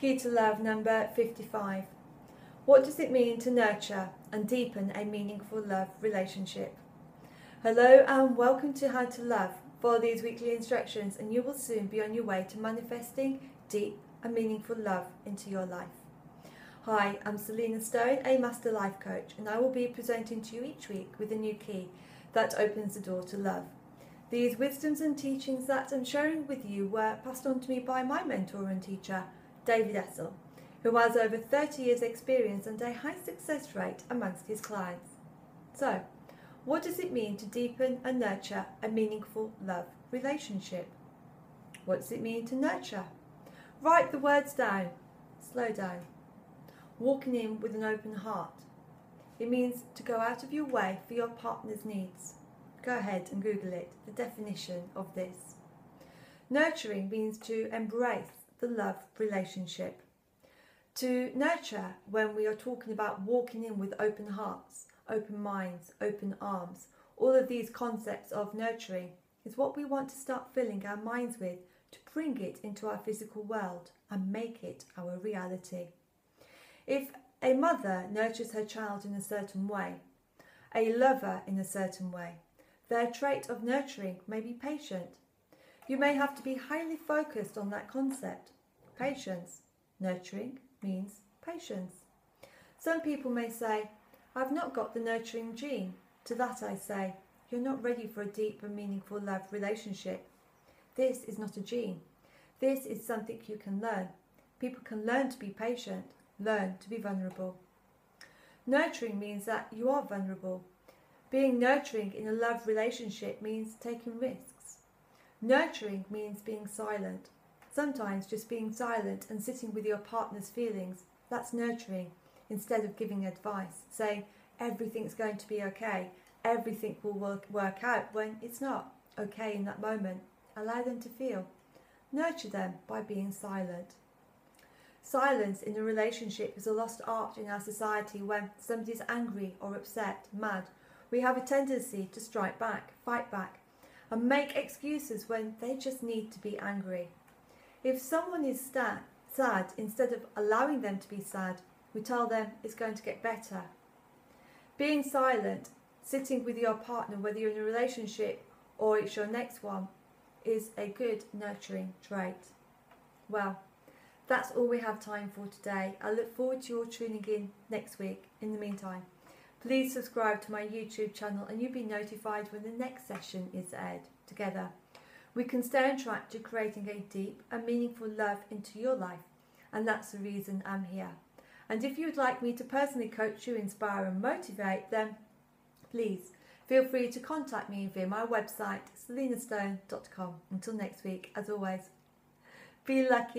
Key to Love number 55. What does it mean to nurture and deepen a meaningful love relationship? Hello and welcome to How to Love. Follow these weekly instructions and you will soon be on your way to manifesting deep and meaningful love into your life. Hi, I'm Selina Stone, a Master Life Coach, and I will be presenting to you each week with a new key that opens the door to love. These wisdoms and teachings that I'm sharing with you were passed on to me by my mentor and teacher, David Essel, who has over 30 years' experience and a high success rate amongst his clients. So, what does it mean to deepen and nurture a meaningful love relationship? What does it mean to nurture? Write the words down. Slow down. Walking in with an open heart. It means to go out of your way for your partner's needs. Go ahead and Google it, the definition of this. Nurturing means to embrace the love relationship. To nurture, when we are talking about walking in with open hearts, open minds, open arms, all of these concepts of nurturing is what we want to start filling our minds with to bring it into our physical world and make it our reality. If a mother nurtures her child in a certain way, a lover in a certain way, their trait of nurturing may be patient. You may have to be highly focused on that concept Patience. Nurturing means patience. Some people may say, I've not got the nurturing gene. To that I say, you're not ready for a deep and meaningful love relationship. This is not a gene. This is something you can learn. People can learn to be patient, learn to be vulnerable. Nurturing means that you are vulnerable. Being nurturing in a love relationship means taking risks. Nurturing means being silent. Sometimes just being silent and sitting with your partner's feelings, that's nurturing, instead of giving advice, saying everything's going to be okay, everything will work, work out when it's not okay in that moment. Allow them to feel. Nurture them by being silent. Silence in a relationship is a lost art in our society when somebody is angry or upset, mad. We have a tendency to strike back, fight back, and make excuses when they just need to be angry. If someone is sad, instead of allowing them to be sad, we tell them it's going to get better. Being silent, sitting with your partner, whether you're in a relationship or it's your next one, is a good nurturing trait. Well, that's all we have time for today. I look forward to your tuning in next week. In the meantime, please subscribe to my YouTube channel and you'll be notified when the next session is aired together. We can stay on track to creating a deep and meaningful love into your life, and that's the reason I'm here. And if you'd like me to personally coach you, inspire, and motivate, then please feel free to contact me via my website, selinastone.com. Until next week, as always, be lucky.